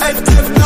I F, F.